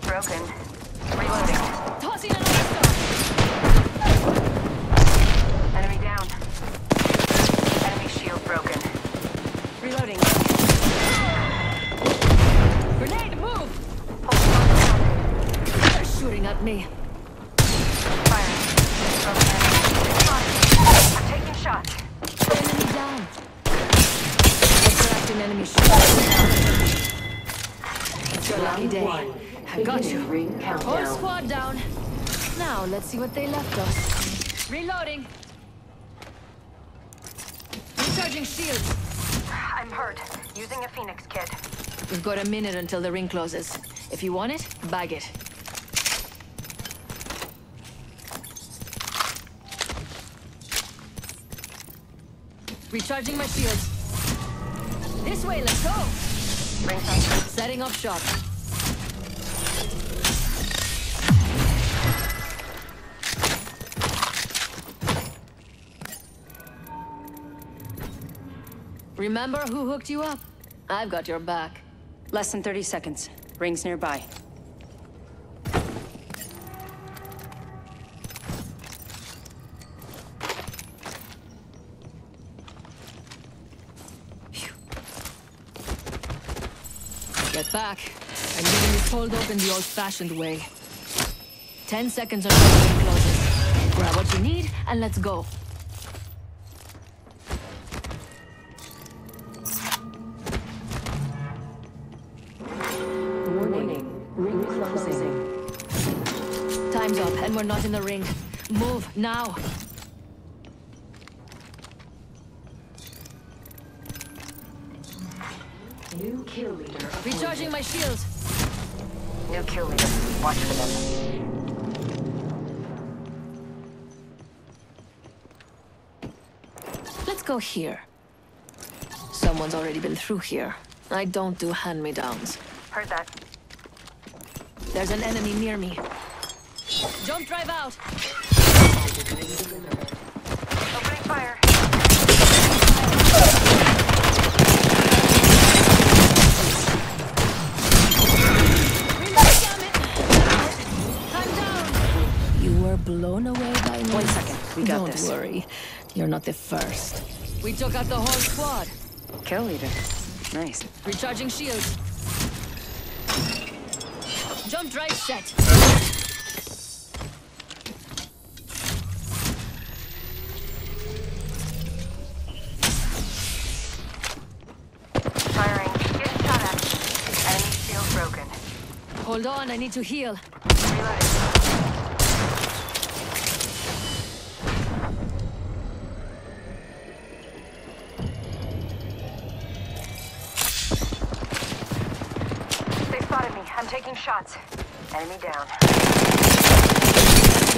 shield broken. Reloading. Tossing another star. Enemy down. Enemy shield broken. Reloading. Grenade, move! They're shooting at me. Fire. Enemy. I'm taking shots. Enemy down. I enemy shot. It's your lucky day. I got you. Ring Whole countdown. squad down. Now let's see what they left us. Reloading. Recharging shields. I'm hurt. Using a Phoenix kit. We've got a minute until the ring closes. If you want it, bag it. Recharging my shields. This way, let's go! Ring. Setting up shop. Remember who hooked you up? I've got your back. Less than 30 seconds. Rings nearby. Get back. I'm getting this cold open the old-fashioned way. Ten seconds until the closes. Grab what you need, and let's go. Time's up, and we're not in the ring. Move, now. New kill leader. Recharging my shields. New kill leader. Watch for them. Let's go here. Someone's already been through here. I don't do hand-me-downs. Heard that. There's an enemy near me. Jump drive out. Opening fire. Reload, damn it. I'm down. You were blown away by me. One second. We got Don't this. worry. You're not the first. We took out the whole squad. Kill leader. Nice. Recharging shields. Jump drive set. Firing. Getting shot at. Enemy shield broken. Hold on, I need to heal. They spotted me. I'm taking shots. Enemy down.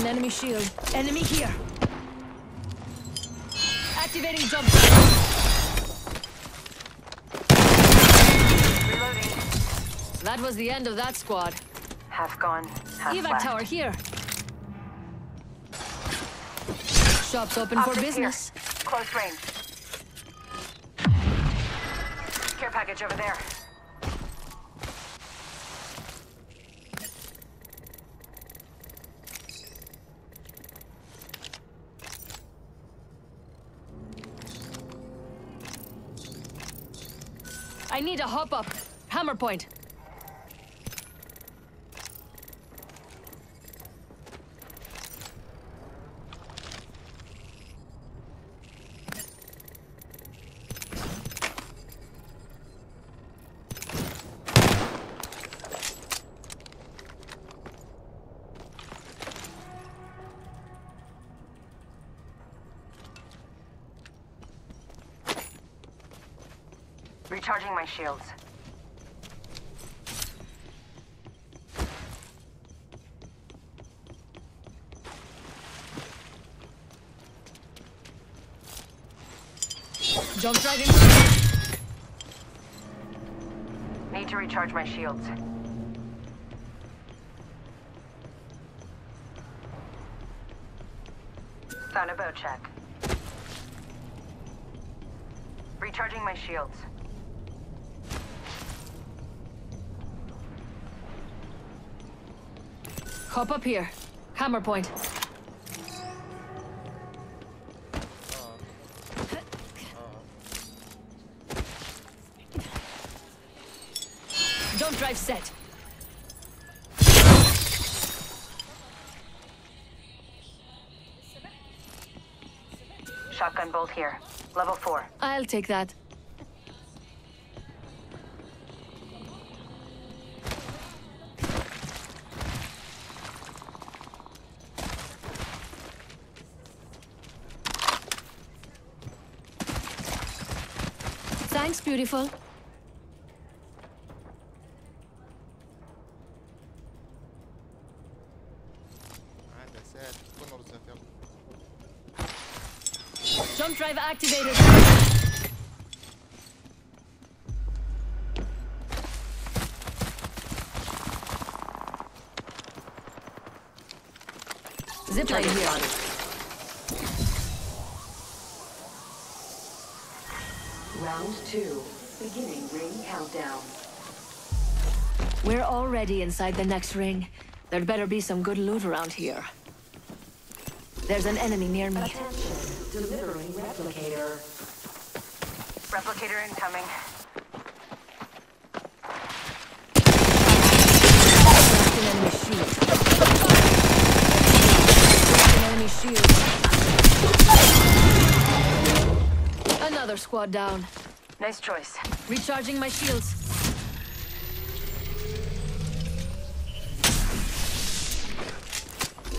An enemy shield. Enemy here. Activating jump. That was the end of that squad. Half gone. Half Evac left. tower here. Shops open for Optics here. business. Close range. Care package over there. I need a hop up. Hammer point. Recharging my shields. Jump driving. Need to recharge my shields. Found a boat check. Recharging my shields. Hop up here. Hammer point. Don't drive set. Shotgun bolt here. Level 4. I'll take that. Beautiful. Jump drive activated. Zip line here. Round two. Beginning ring countdown. We're already inside the next ring. There'd better be some good loot around here. There's an enemy near me. Attention. Delivering replicator. Replicator incoming. Cracked enemy shield. Cracked enemy shield. Another squad down. Nice choice. Recharging my shields.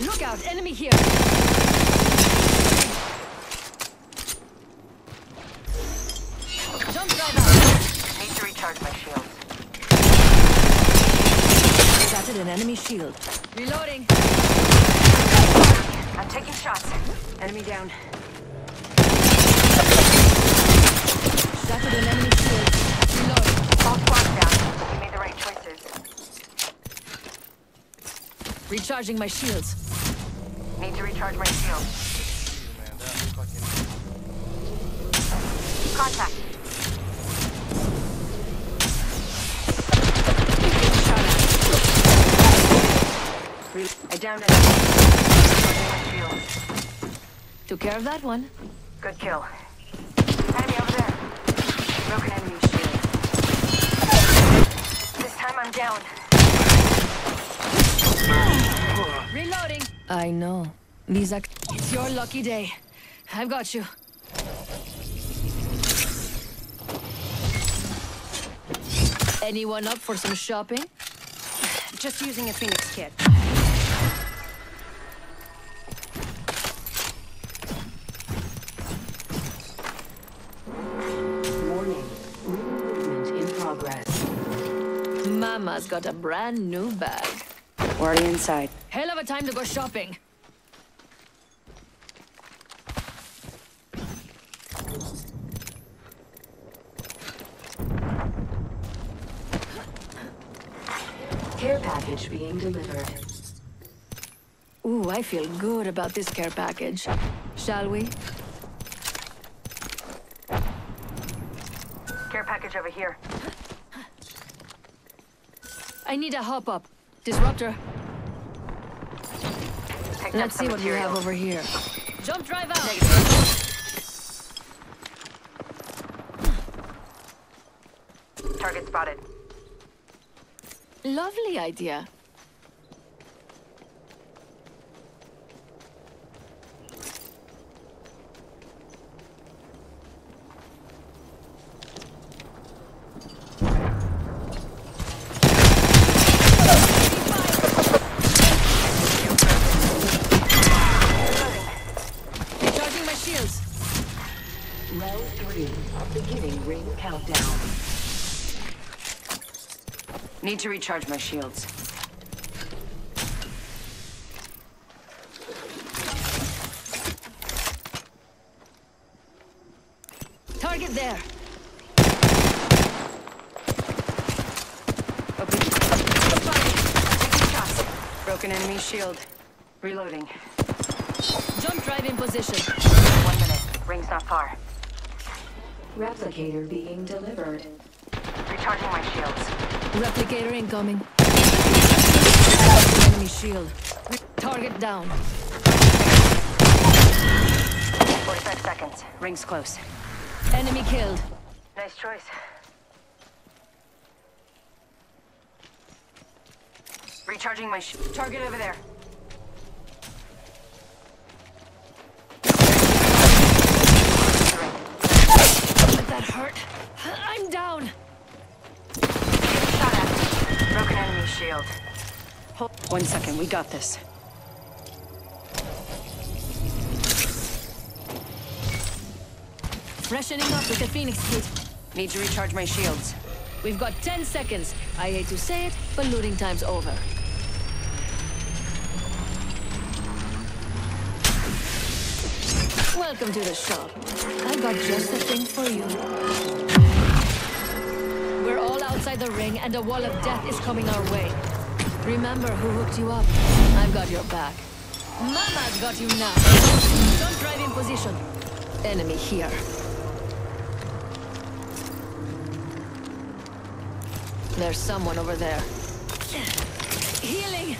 Look out, enemy here. Jump drive out. Need to recharge my shields. Shattered an enemy shield. Reloading. I'm taking shots. Enemy down. An enemy shield. Reloading. All squads down. We made the right choices. Recharging my shields. Need to recharge my shield. You man that Contact. I downed it. Recharging my shield. Took care of that one. Good kill. Enemy over there. Broken enemy shield. This time I'm down. Reloading. I know. These act- It's your lucky day. I've got you. Anyone up for some shopping? Just using a Phoenix kit. Mama's got a brand new bag. We're Already inside. Hell of a time to go shopping. Care package being delivered. Ooh, I feel good about this care package. Shall we? Care package over here. I need a hop up. Disruptor. Picked Let's see what we have over here. Jump drive out. Target spotted. Lovely idea. 3 of beginning ring countdown. Need to recharge my shields. Target there. Broken enemy shield. Reloading. Jump drive in position. One minute. Ring's not far. Replicator being delivered. Recharging my shields. Replicator incoming. Enemy shield. Target down. 45 seconds. Ring's close. Enemy killed. Nice choice. Recharging my sh- target over there. That hurt. I'm down. Shot at. Broken enemy shield. Hold. One second, we got this. Freshening up with the Phoenix kit. Need to recharge my shields. We've got 10 seconds. I hate to say it, but looting time's over. Welcome to the shop. I got just the thing for you. We're all outside the ring, and a wall of death is coming our way. Remember who hooked you up. I've got your back. Mama's got you now. Don't drive in position. Enemy here. There's someone over there. Healing!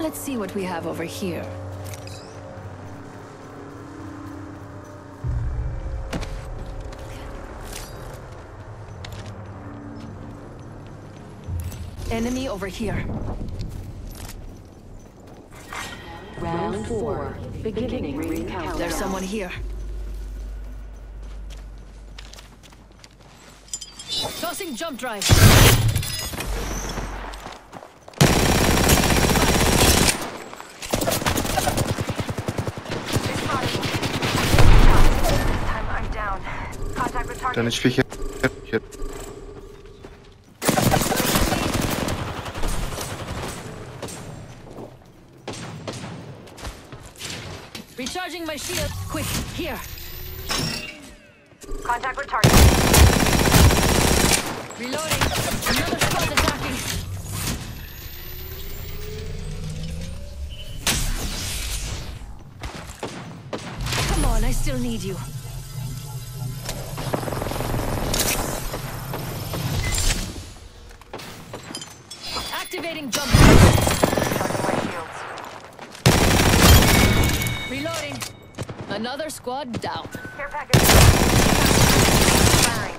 Let's see what we have over here. Enemy over here. Round four. Beginning ring countdown. There's someone here. Tossing jump drive. Time I'm down. Contact with target. HP here. here. Recharging my shield. Quick, here. Contact with target. Reloading. Another squad attacking. Come on, I still need you. Another squad down. Care package. Firing.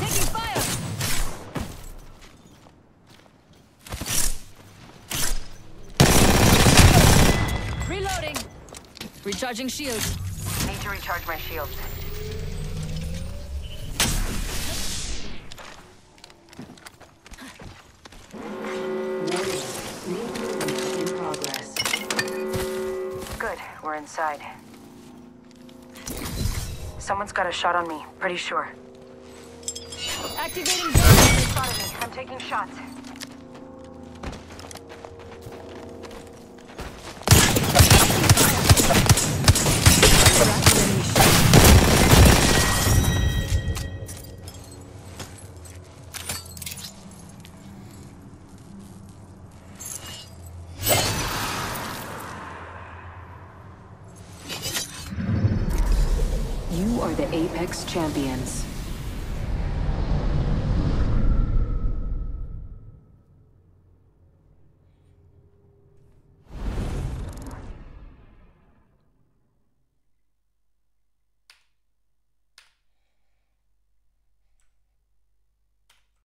Taking fire. Reloading. Recharging shields. Need to recharge my shields. We're inside. Someone's got a shot on me. Pretty sure. Activating jump. They spotted me. I'm taking shots. You are the Apex champions.